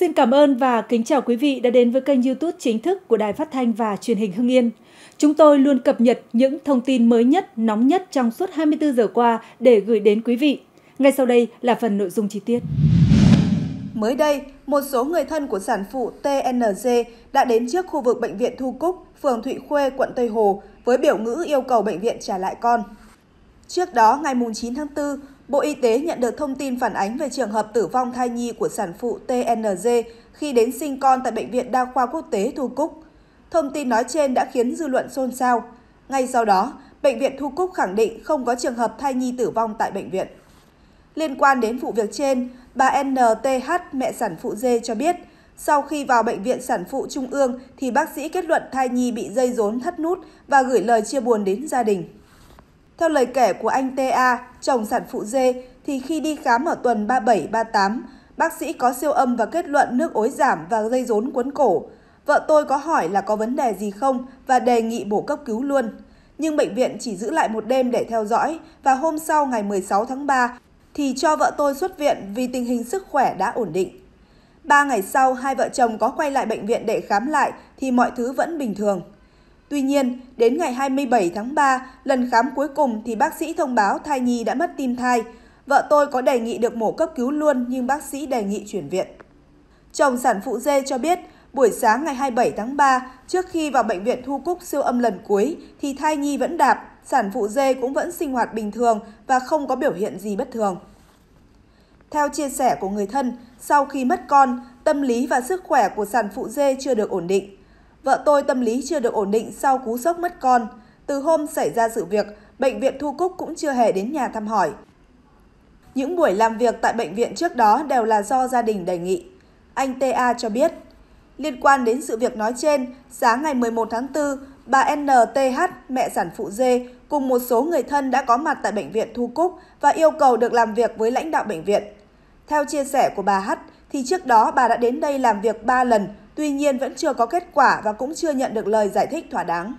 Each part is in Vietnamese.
Xin cảm ơn và kính chào quý vị đã đến với kênh YouTube chính thức của Đài Phát thanh và Truyền hình Hưng Yên. Chúng tôi luôn cập nhật những thông tin mới nhất, nóng nhất trong suốt 24 giờ qua để gửi đến quý vị. Ngay sau đây là phần nội dung chi tiết. Mới đây, một số người thân của sản phụ TNG đã đến trước khu vực bệnh viện Thu Cúc, phường Thụy Khuê, quận Tây Hồ với biểu ngữ yêu cầu bệnh viện trả lại con. Trước đó, ngày 9 tháng 4, Bộ Y tế nhận được thông tin phản ánh về trường hợp tử vong thai nhi của sản phụ TNG khi đến sinh con tại Bệnh viện Đa khoa Quốc tế Thu Cúc. Thông tin nói trên đã khiến dư luận xôn xao. Ngay sau đó, Bệnh viện Thu Cúc khẳng định không có trường hợp thai nhi tử vong tại bệnh viện. Liên quan đến vụ việc trên, bà NTH, mẹ sản phụ Dê cho biết, sau khi vào Bệnh viện Sản phụ Trung ương thì bác sĩ kết luận thai nhi bị dây rốn thắt nút và gửi lời chia buồn đến gia đình. Theo lời kể của anh TA, chồng sản phụ dê, thì khi đi khám ở tuần 37-38, bác sĩ có siêu âm và kết luận nước ối giảm và dây rốn cuốn cổ. Vợ tôi có hỏi là có vấn đề gì không và đề nghị bổ cấp cứu luôn. Nhưng bệnh viện chỉ giữ lại một đêm để theo dõi và hôm sau ngày 16 tháng 3 thì cho vợ tôi xuất viện vì tình hình sức khỏe đã ổn định. Ba ngày sau, hai vợ chồng có quay lại bệnh viện để khám lại thì mọi thứ vẫn bình thường. Tuy nhiên, đến ngày 27 tháng 3, lần khám cuối cùng thì bác sĩ thông báo thai nhi đã mất tim thai. Vợ tôi có đề nghị được mổ cấp cứu luôn nhưng bác sĩ đề nghị chuyển viện. Chồng sản phụ dê cho biết, buổi sáng ngày 27 tháng 3, trước khi vào bệnh viện Thu Cúc siêu âm lần cuối thì thai nhi vẫn đạp, sản phụ dê cũng vẫn sinh hoạt bình thường và không có biểu hiện gì bất thường. Theo chia sẻ của người thân, sau khi mất con, tâm lý và sức khỏe của sản phụ dê chưa được ổn định. Vợ tôi tâm lý chưa được ổn định sau cú sốc mất con. Từ hôm xảy ra sự việc, bệnh viện Thu Cúc cũng chưa hề đến nhà thăm hỏi. Những buổi làm việc tại bệnh viện trước đó đều là do gia đình đề nghị. Anh TA cho biết, liên quan đến sự việc nói trên, sáng ngày 11 tháng 4, bà NTH, mẹ sản phụ dê, cùng một số người thân đã có mặt tại bệnh viện Thu Cúc và yêu cầu được làm việc với lãnh đạo bệnh viện. Theo chia sẻ của bà H, thì trước đó bà đã đến đây làm việc 3 lần tuy nhiên vẫn chưa có kết quả và cũng chưa nhận được lời giải thích thỏa đáng.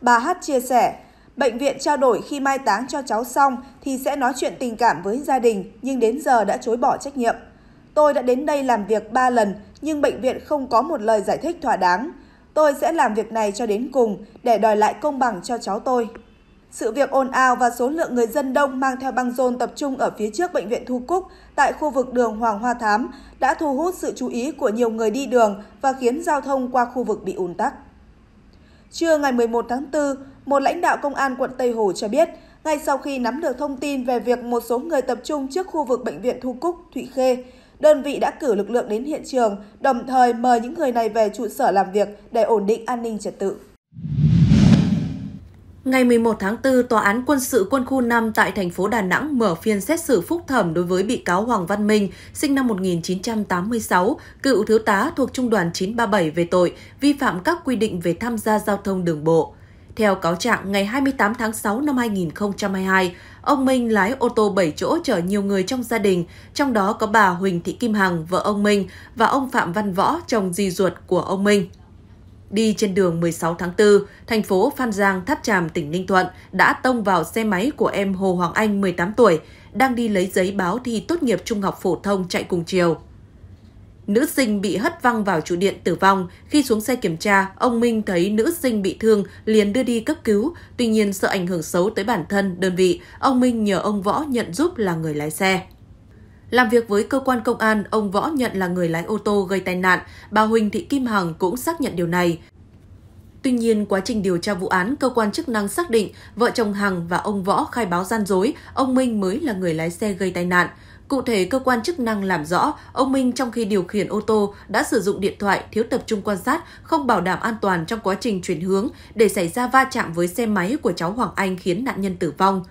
Bà hát chia sẻ, bệnh viện trao đổi khi mai táng cho cháu xong thì sẽ nói chuyện tình cảm với gia đình nhưng đến giờ đã chối bỏ trách nhiệm. Tôi đã đến đây làm việc 3 lần nhưng bệnh viện không có một lời giải thích thỏa đáng. Tôi sẽ làm việc này cho đến cùng để đòi lại công bằng cho cháu tôi. Sự việc ồn ào và số lượng người dân đông mang theo băng rôn tập trung ở phía trước bệnh viện Thu Cúc tại khu vực đường Hoàng Hoa Thám đã thu hút sự chú ý của nhiều người đi đường và khiến giao thông qua khu vực bị ùn tắc. Trưa ngày 11 tháng 4, một lãnh đạo công an quận Tây Hồ cho biết, ngay sau khi nắm được thông tin về việc một số người tập trung trước khu vực bệnh viện Thu Cúc, Thụy Khê, đơn vị đã cử lực lượng đến hiện trường, đồng thời mời những người này về trụ sở làm việc để ổn định an ninh trật tự. Ngày 11 tháng 4, Tòa án quân sự quân khu 5 tại thành phố Đà Nẵng mở phiên xét xử phúc thẩm đối với bị cáo Hoàng Văn Minh, sinh năm 1986, cựu thiếu tá thuộc Trung đoàn 937 về tội vi phạm các quy định về tham gia giao thông đường bộ. Theo cáo trạng, ngày 28 tháng 6 năm 2022, ông Minh lái ô tô 7 chỗ chở nhiều người trong gia đình, trong đó có bà Huỳnh Thị Kim Hằng, vợ ông Minh, và ông Phạm Văn Võ, chồng di ruột của ông Minh. Đi trên đường 16 tháng 4, thành phố Phan Giang, Tháp Tràm, tỉnh Ninh Thuận đã tông vào xe máy của em Hồ Hoàng Anh 18 tuổi, đang đi lấy giấy báo thi tốt nghiệp trung học phổ thông chạy cùng chiều. Nữ sinh bị hất văng vào trụ điện tử vong. Khi xuống xe kiểm tra, ông Minh thấy nữ sinh bị thương liền đưa đi cấp cứu. Tuy nhiên sợ ảnh hưởng xấu tới bản thân, đơn vị, ông Minh nhờ ông Võ nhận giúp là người lái xe. Làm việc với cơ quan công an, ông Võ nhận là người lái ô tô gây tai nạn, bà Huỳnh Thị Kim Hằng cũng xác nhận điều này. Tuy nhiên, quá trình điều tra vụ án, cơ quan chức năng xác định vợ chồng Hằng và ông Võ khai báo gian dối, ông Minh mới là người lái xe gây tai nạn. Cụ thể, cơ quan chức năng làm rõ, ông Minh trong khi điều khiển ô tô đã sử dụng điện thoại, thiếu tập trung quan sát, không bảo đảm an toàn trong quá trình chuyển hướng để xảy ra va chạm với xe máy của cháu Hoàng Anh khiến nạn nhân tử vong.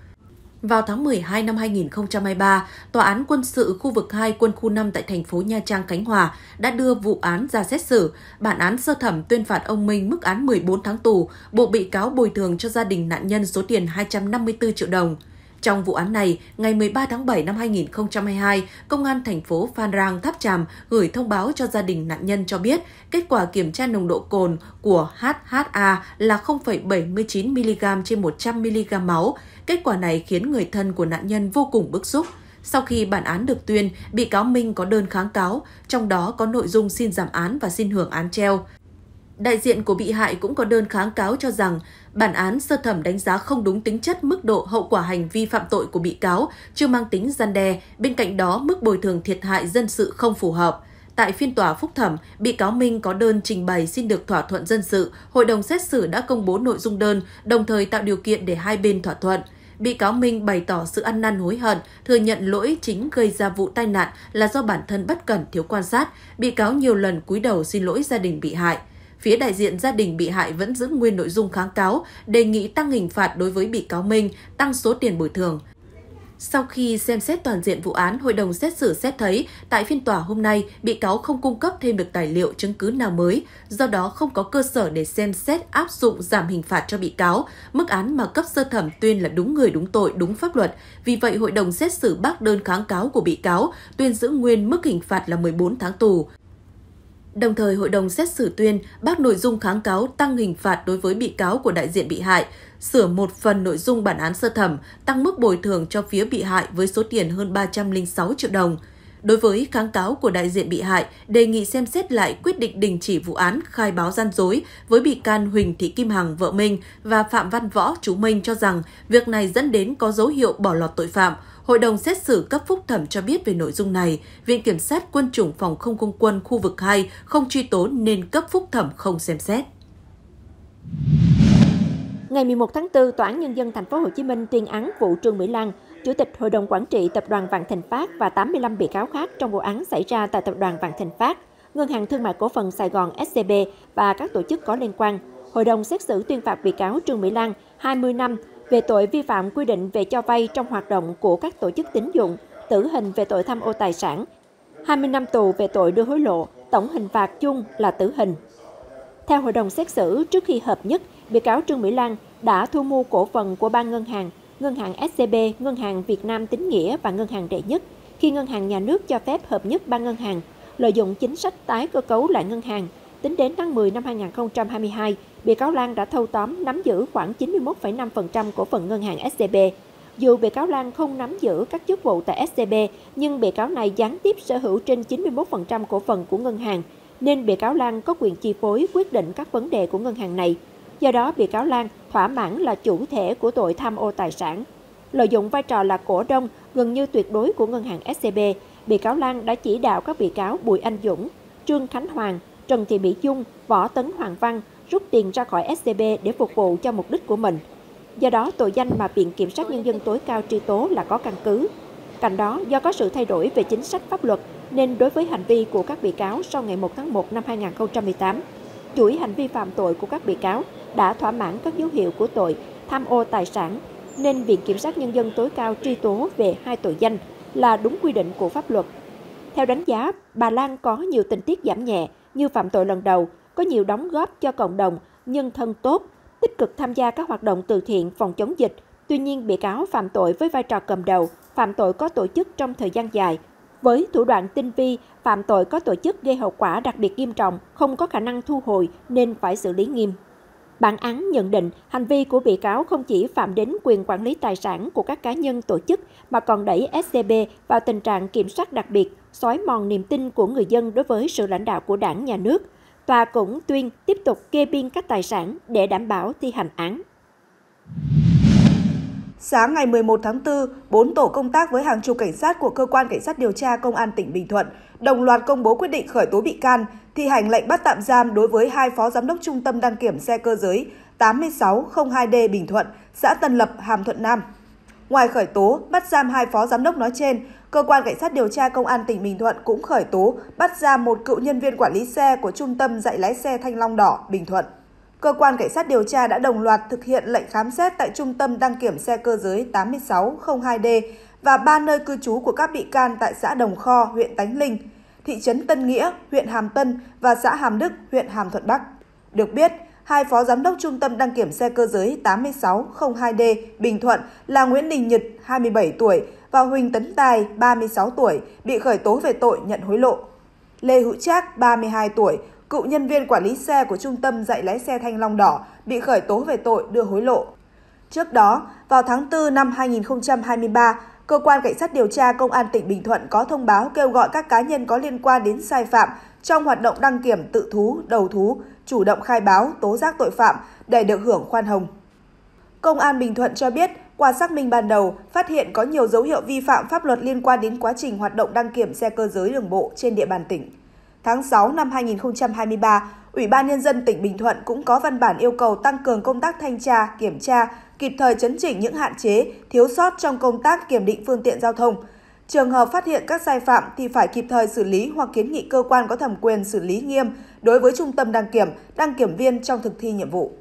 Vào tháng 12 năm 2023, Tòa án quân sự khu vực 2 quân khu 5 tại thành phố Nha Trang, Khánh Hòa đã đưa vụ án ra xét xử. Bản án sơ thẩm tuyên phạt ông Minh mức án 14 tháng tù, bộ bị cáo bồi thường cho gia đình nạn nhân số tiền 254 triệu đồng. Trong vụ án này, ngày 13 tháng 7 năm 2022, Công an thành phố Phan Rang Tháp Tràm gửi thông báo cho gia đình nạn nhân cho biết kết quả kiểm tra nồng độ cồn của HHA là 0,79mg trên 100mg máu. Kết quả này khiến người thân của nạn nhân vô cùng bức xúc. Sau khi bản án được tuyên, bị cáo Minh có đơn kháng cáo, trong đó có nội dung xin giảm án và xin hưởng án treo. Đại diện của bị hại cũng có đơn kháng cáo cho rằng bản án sơ thẩm đánh giá không đúng tính chất mức độ hậu quả hành vi phạm tội của bị cáo, chưa mang tính gian đe, bên cạnh đó mức bồi thường thiệt hại dân sự không phù hợp. Tại phiên tòa phúc thẩm, bị cáo Minh có đơn trình bày xin được thỏa thuận dân sự, hội đồng xét xử đã công bố nội dung đơn, đồng thời tạo điều kiện để hai bên thỏa thuận. Bị cáo Minh bày tỏ sự ăn năn hối hận, thừa nhận lỗi chính gây ra vụ tai nạn là do bản thân bất cẩn thiếu quan sát. Bị cáo nhiều lần cúi đầu xin lỗi gia đình bị hại. Phía đại diện gia đình bị hại vẫn giữ nguyên nội dung kháng cáo, đề nghị tăng hình phạt đối với bị cáo Minh, tăng số tiền bồi thường. Sau khi xem xét toàn diện vụ án, hội đồng xét xử xét thấy tại phiên tòa hôm nay, bị cáo không cung cấp thêm được tài liệu chứng cứ nào mới, do đó không có cơ sở để xem xét áp dụng giảm hình phạt cho bị cáo. Mức án mà cấp sơ thẩm tuyên là đúng người đúng tội, đúng pháp luật. Vì vậy, hội đồng xét xử bác đơn kháng cáo của bị cáo, tuyên giữ nguyên mức hình phạt là 14 tháng tù. Đồng thời, hội đồng xét xử tuyên bác nội dung kháng cáo tăng hình phạt đối với bị cáo của đại diện bị hại, sửa một phần nội dung bản án sơ thẩm, tăng mức bồi thường cho phía bị hại với số tiền hơn 306 triệu đồng. Đối với kháng cáo của đại diện bị hại, đề nghị xem xét lại quyết định đình chỉ vụ án khai báo gian dối với bị can Huỳnh Thị Kim Hằng, vợ Minh và Phạm Văn Võ, chú Minh cho rằng việc này dẫn đến có dấu hiệu bỏ lọt tội phạm, Hội đồng xét xử cấp phúc thẩm cho biết về nội dung này, Viện Kiểm sát Quân chủng Phòng không không quân khu vực 2 không truy tố nên cấp phúc thẩm không xem xét. Ngày 11 tháng 4, Tòa án Nhân dân Thành phố Hồ Chí Minh tuyên án vụ Trương Mỹ Lan, Chủ tịch Hội đồng Quản trị Tập đoàn Vạn Thịnh Phát và 85 bị cáo khác trong vụ án xảy ra tại Tập đoàn Vạn Thịnh Phát, Ngân hàng Thương mại Cổ phần Sài Gòn SCB và các tổ chức có liên quan. Hội đồng xét xử tuyên phạt bị cáo Trương Mỹ Lan 20 năm về tội vi phạm quy định về cho vay trong hoạt động của các tổ chức tín dụng, tử hình về tội tham ô tài sản, 20 năm tù về tội đưa hối lộ, tổng hình phạt chung là tử hình. Theo hội đồng xét xử, trước khi hợp nhất, bị cáo Trương Mỹ Lan đã thu mua cổ phần của ba ngân hàng, ngân hàng SCB, ngân hàng Việt Nam Tín Nghĩa và ngân hàng Đệ Nhất, khi ngân hàng nhà nước cho phép hợp nhất ba ngân hàng, lợi dụng chính sách tái cơ cấu lại ngân hàng. Tính đến tháng 10 năm 2022, bị cáo Lan đã thâu tóm nắm giữ khoảng 91,5% cổ phần ngân hàng SCB. Dù bị cáo Lan không nắm giữ các chức vụ tại SCB, nhưng bị cáo này gián tiếp sở hữu trên 91% cổ phần của ngân hàng, nên bị cáo Lan có quyền chi phối quyết định các vấn đề của ngân hàng này. Do đó, bị cáo Lan thỏa mãn là chủ thể của tội tham ô tài sản. Lợi dụng vai trò là cổ đông gần như tuyệt đối của ngân hàng SCB, bị cáo Lan đã chỉ đạo các bị cáo Bùi Anh Dũng, Trương Khánh Hoàng, Trần Thị Mỹ Dung, Võ Tấn Hoàng Văn rút tiền ra khỏi SCB để phục vụ cho mục đích của mình. Do đó, tội danh mà Viện Kiểm sát Nhân dân tối cao truy tố là có căn cứ. Cạnh đó, do có sự thay đổi về chính sách pháp luật, nên đối với hành vi của các bị cáo sau ngày 1 tháng 1 năm 2018, chuỗi hành vi phạm tội của các bị cáo đã thỏa mãn các dấu hiệu của tội tham ô tài sản, nên Viện Kiểm sát Nhân dân tối cao truy tố về hai tội danh là đúng quy định của pháp luật. Theo đánh giá, bà Lan có nhiều tình tiết giảm nhẹ như phạm tội lần đầu, có nhiều đóng góp cho cộng đồng, nhân thân tốt, tích cực tham gia các hoạt động từ thiện phòng chống dịch. Tuy nhiên, bị cáo phạm tội với vai trò cầm đầu, phạm tội có tổ chức trong thời gian dài. Với thủ đoạn tinh vi, phạm tội có tổ chức gây hậu quả đặc biệt nghiêm trọng, không có khả năng thu hồi nên phải xử lý nghiêm. Bản án nhận định hành vi của bị cáo không chỉ phạm đến quyền quản lý tài sản của các cá nhân tổ chức mà còn đẩy SCB vào tình trạng kiểm soát đặc biệt, xói mòn niềm tin của người dân đối với sự lãnh đạo của đảng nhà nước, Tòa cũng tuyên tiếp tục kê biên các tài sản để đảm bảo thi hành án. Sáng ngày 11 tháng 4, bốn tổ công tác với hàng chục cảnh sát của Cơ quan Cảnh sát điều tra Công an tỉnh Bình Thuận đồng loạt công bố quyết định khởi tố bị can, thi hành lệnh bắt tạm giam đối với hai phó giám đốc trung tâm đăng kiểm xe cơ giới 8602D Bình Thuận, xã Tân Lập, Hàm Thuận Nam. Ngoài khởi tố, bắt giam hai phó giám đốc nói trên, Cơ quan Cảnh sát điều tra Công an tỉnh Bình Thuận cũng khởi tố, bắt giam một cựu nhân viên quản lý xe của Trung tâm dạy lái xe Thanh Long Đỏ, Bình Thuận. Cơ quan Cảnh sát điều tra đã đồng loạt thực hiện lệnh khám xét tại Trung tâm đăng kiểm xe cơ giới 8602D và ba nơi cư trú của các bị can tại xã Đồng Kho, huyện Tánh Linh, thị trấn Tân Nghĩa, huyện Hàm Tân và xã Hàm Đức, huyện Hàm Thuận Bắc. Được biết, hai phó giám đốc trung tâm đăng kiểm xe cơ giới 8602D Bình Thuận là Nguyễn Đình Nhật, 27 tuổi và Huỳnh Tấn Tài, 36 tuổi, bị khởi tố về tội nhận hối lộ. Lê Hữu Trác, 32 tuổi, cựu nhân viên quản lý xe của trung tâm dạy lái xe Thanh Long Đỏ, bị khởi tố về tội đưa hối lộ. Trước đó, vào tháng 4 năm 2023, Cơ quan Cảnh sát điều tra Công an tỉnh Bình Thuận có thông báo kêu gọi các cá nhân có liên quan đến sai phạm trong hoạt động đăng kiểm tự thú, đầu thú, chủ động khai báo, tố giác tội phạm để được hưởng khoan hồng. Công an Bình Thuận cho biết, qua xác minh ban đầu, phát hiện có nhiều dấu hiệu vi phạm pháp luật liên quan đến quá trình hoạt động đăng kiểm xe cơ giới đường bộ trên địa bàn tỉnh. Tháng 6 năm 2023, Ủy ban Nhân dân tỉnh Bình Thuận cũng có văn bản yêu cầu tăng cường công tác thanh tra, kiểm tra, kịp thời chấn chỉnh những hạn chế, thiếu sót trong công tác kiểm định phương tiện giao thông. Trường hợp phát hiện các sai phạm thì phải kịp thời xử lý hoặc kiến nghị cơ quan có thẩm quyền xử lý nghiêm đối với trung tâm đăng kiểm, đăng kiểm viên trong thực thi nhiệm vụ.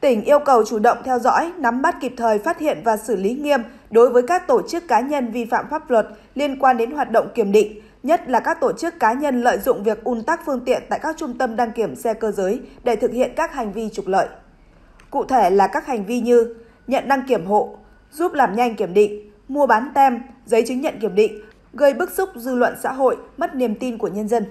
Tỉnh yêu cầu chủ động theo dõi, nắm bắt kịp thời phát hiện và xử lý nghiêm đối với các tổ chức cá nhân vi phạm pháp luật liên quan đến hoạt động kiểm định, nhất là các tổ chức cá nhân lợi dụng việc un tắc phương tiện tại các trung tâm đăng kiểm xe cơ giới để thực hiện các hành vi trục lợi. Cụ thể là các hành vi như nhận đăng kiểm hộ, giúp làm nhanh kiểm định, mua bán tem, giấy chứng nhận kiểm định, gây bức xúc dư luận xã hội, mất niềm tin của nhân dân.